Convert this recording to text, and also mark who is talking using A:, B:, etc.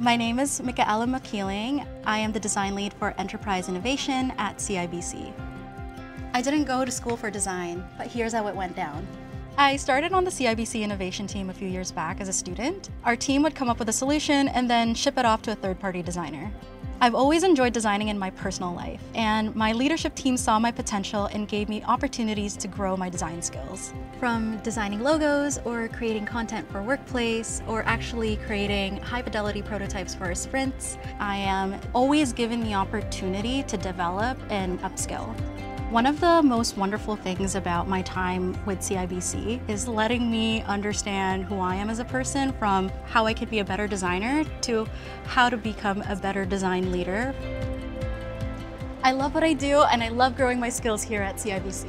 A: My name is Mikaela McKeeling. I am the design lead for Enterprise Innovation at CIBC. I didn't go to school for design, but here's how it went down. I started on the CIBC innovation team a few years back as a student. Our team would come up with a solution and then ship it off to a third-party designer. I've always enjoyed designing in my personal life, and my leadership team saw my potential and gave me opportunities to grow my design skills. From designing logos, or creating content for workplace, or actually creating high-fidelity prototypes for our sprints, I am always given the opportunity to develop and upskill. One of the most wonderful things about my time with CIBC is letting me understand who I am as a person from how I could be a better designer to how to become a better design leader. I love what I do and I love growing my skills here at CIBC.